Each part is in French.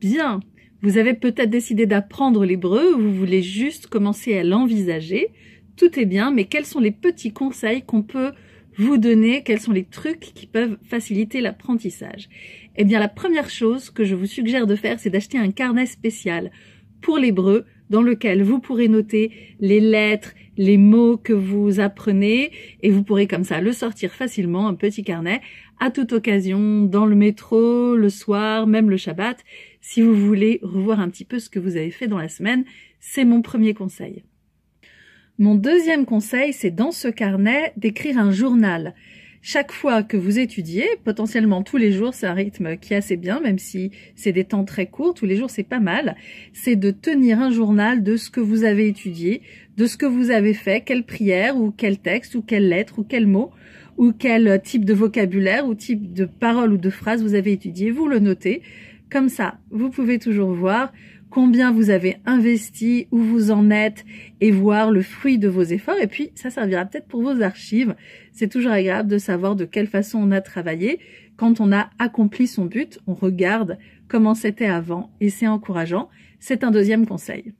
Bien, vous avez peut-être décidé d'apprendre l'hébreu, vous voulez juste commencer à l'envisager. Tout est bien, mais quels sont les petits conseils qu'on peut vous donner? Quels sont les trucs qui peuvent faciliter l'apprentissage? Eh bien, la première chose que je vous suggère de faire, c'est d'acheter un carnet spécial pour l'hébreu dans lequel vous pourrez noter les lettres, les mots que vous apprenez et vous pourrez comme ça le sortir facilement, un petit carnet, à toute occasion, dans le métro, le soir, même le Shabbat, si vous voulez revoir un petit peu ce que vous avez fait dans la semaine. C'est mon premier conseil. Mon deuxième conseil, c'est dans ce carnet d'écrire un journal chaque fois que vous étudiez, potentiellement tous les jours, c'est un rythme qui est assez bien, même si c'est des temps très courts, tous les jours c'est pas mal, c'est de tenir un journal de ce que vous avez étudié, de ce que vous avez fait, quelle prière ou quel texte ou quelle lettre ou quel mot ou quel type de vocabulaire ou type de parole ou de phrase vous avez étudié, vous le notez. Comme ça, vous pouvez toujours voir combien vous avez investi, où vous en êtes et voir le fruit de vos efforts. Et puis, ça servira peut-être pour vos archives. C'est toujours agréable de savoir de quelle façon on a travaillé. Quand on a accompli son but, on regarde comment c'était avant et c'est encourageant. C'est un deuxième conseil.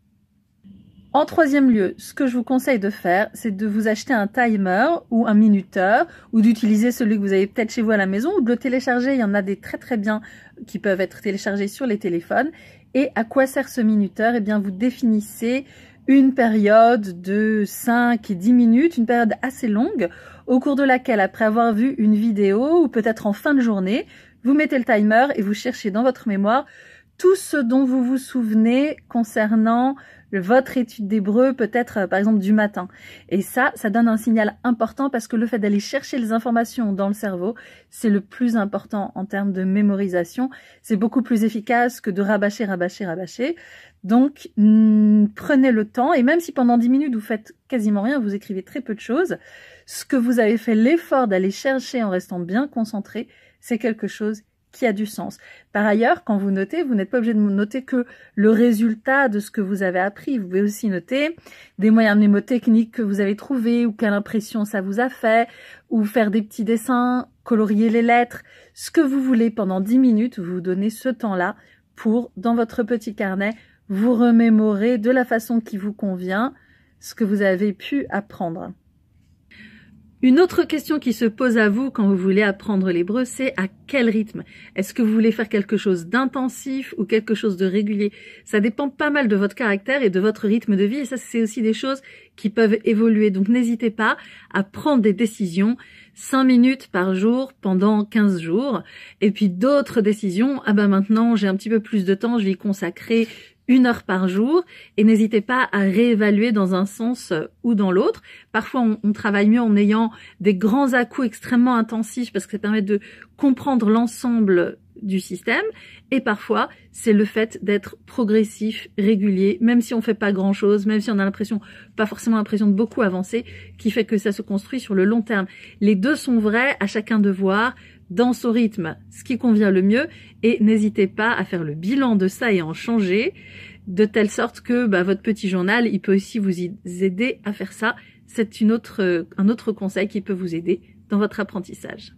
En troisième lieu, ce que je vous conseille de faire, c'est de vous acheter un timer ou un minuteur ou d'utiliser celui que vous avez peut-être chez vous à la maison ou de le télécharger. Il y en a des très très bien qui peuvent être téléchargés sur les téléphones et à quoi sert ce minuteur? Eh bien, vous définissez une période de 5 et 10 minutes, une période assez longue, au cours de laquelle, après avoir vu une vidéo, ou peut-être en fin de journée, vous mettez le timer et vous cherchez dans votre mémoire tout ce dont vous vous souvenez concernant votre étude d'hébreu peut-être euh, par exemple du matin. Et ça, ça donne un signal important parce que le fait d'aller chercher les informations dans le cerveau, c'est le plus important en termes de mémorisation. C'est beaucoup plus efficace que de rabâcher, rabâcher, rabâcher. Donc, hmm, prenez le temps et même si pendant 10 minutes vous faites quasiment rien, vous écrivez très peu de choses, ce que vous avez fait l'effort d'aller chercher en restant bien concentré, c'est quelque chose qui a du sens. Par ailleurs, quand vous notez, vous n'êtes pas obligé de noter que le résultat de ce que vous avez appris. Vous pouvez aussi noter des moyens mnémotechniques que vous avez trouvés ou quelle impression ça vous a fait, ou faire des petits dessins, colorier les lettres, ce que vous voulez pendant 10 minutes, vous vous donnez ce temps-là pour, dans votre petit carnet, vous remémorer de la façon qui vous convient ce que vous avez pu apprendre. Une autre question qui se pose à vous quand vous voulez apprendre l'hébreu, c'est à quel rythme? Est-ce que vous voulez faire quelque chose d'intensif ou quelque chose de régulier? Ça dépend pas mal de votre caractère et de votre rythme de vie et ça c'est aussi des choses qui peuvent évoluer. Donc n'hésitez pas à prendre des décisions 5 minutes par jour pendant 15 jours. Et puis d'autres décisions, ah ben maintenant j'ai un petit peu plus de temps, je vais y consacrer une heure par jour et n'hésitez pas à réévaluer dans un sens ou dans l'autre. Parfois, on, travaille mieux en ayant des grands à-coups extrêmement intensifs parce que ça permet de comprendre l'ensemble du système et parfois c'est le fait d'être progressif, régulier, même si on fait pas grand chose, même si on a l'impression, pas forcément l'impression de beaucoup avancer, qui fait que ça se construit sur le long terme. Les deux sont vrais, à chacun de voir dans son rythme ce qui convient le mieux et n'hésitez pas à faire le bilan de ça et en changer de telle sorte que bah, votre petit journal, il peut aussi vous aider à faire ça. C'est une autre, un autre conseil qui peut vous aider dans votre apprentissage.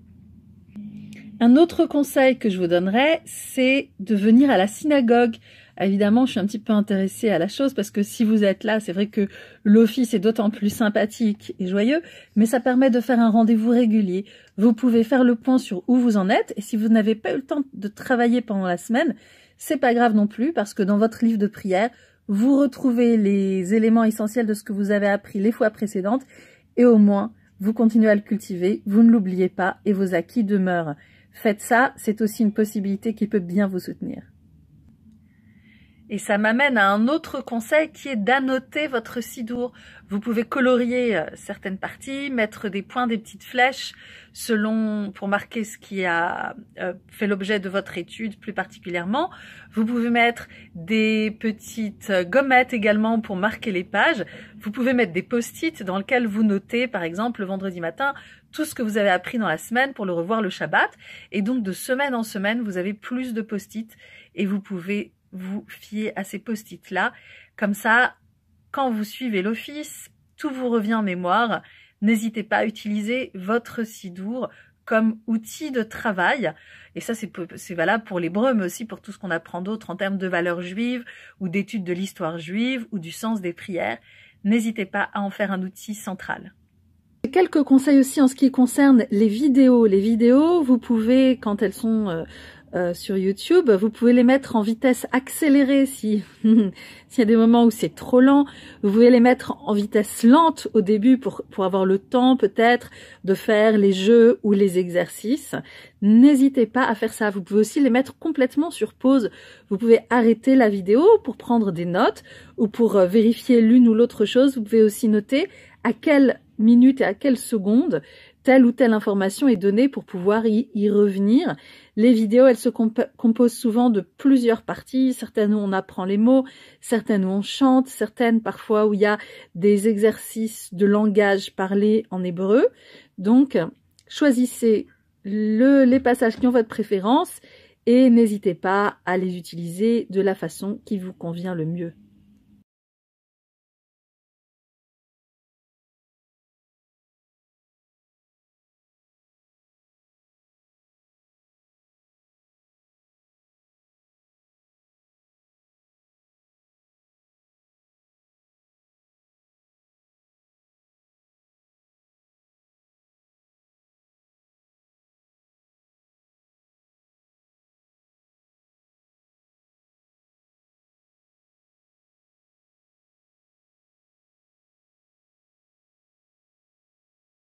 Un autre conseil que je vous donnerais, c'est de venir à la synagogue. Évidemment, je suis un petit peu intéressée à la chose parce que si vous êtes là, c'est vrai que l'office est d'autant plus sympathique et joyeux, mais ça permet de faire un rendez-vous régulier. Vous pouvez faire le point sur où vous en êtes et si vous n'avez pas eu le temps de travailler pendant la semaine, c'est pas grave non plus parce que dans votre livre de prière, vous retrouvez les éléments essentiels de ce que vous avez appris les fois précédentes et au moins vous continuez à le cultiver, vous ne l'oubliez pas et vos acquis demeurent. Faites ça, c'est aussi une possibilité qui peut bien vous soutenir. Et ça m'amène à un autre conseil qui est d'annoter votre sidour. Vous pouvez colorier euh, certaines parties, mettre des points, des petites flèches selon pour marquer ce qui a euh, fait l'objet de votre étude plus particulièrement. Vous pouvez mettre des petites euh, gommettes également pour marquer les pages. Vous pouvez mettre des post-it dans lesquels vous notez par exemple le vendredi matin tout ce que vous avez appris dans la semaine pour le revoir le Shabbat. Et donc de semaine en semaine, vous avez plus de post-it et vous pouvez vous fiez à ces post-it là. Comme ça, quand vous suivez l'office, tout vous revient en mémoire. N'hésitez pas à utiliser votre sidour comme outil de travail. Et ça, c'est valable pour l'hébreu, mais aussi pour tout ce qu'on apprend d'autre en termes de valeurs juives ou d'études de l'histoire juive ou du sens des prières. N'hésitez pas à en faire un outil central. Quelques conseils aussi en ce qui concerne les vidéos. Les vidéos, vous pouvez, quand elles sont euh, sur YouTube, vous pouvez les mettre en vitesse accélérée si s'il y a des moments où c'est trop lent. Vous pouvez les mettre en vitesse lente au début pour, pour avoir le temps peut-être de faire les jeux ou les exercices. N'hésitez pas à faire ça. Vous pouvez aussi les mettre complètement sur pause. Vous pouvez arrêter la vidéo pour prendre des notes ou pour euh, vérifier l'une ou l'autre chose. Vous pouvez aussi noter à quelle minute et à quelle seconde telle ou telle information est donnée pour pouvoir y, revenir. Les vidéos, elles se composent souvent de plusieurs parties, certaines où on apprend les mots, certaines où on chante, certaines parfois où il y a des exercices de langage parlé en hébreu. Donc, choisissez le, les passages qui ont votre préférence et n'hésitez pas à les utiliser de la façon qui vous convient le mieux.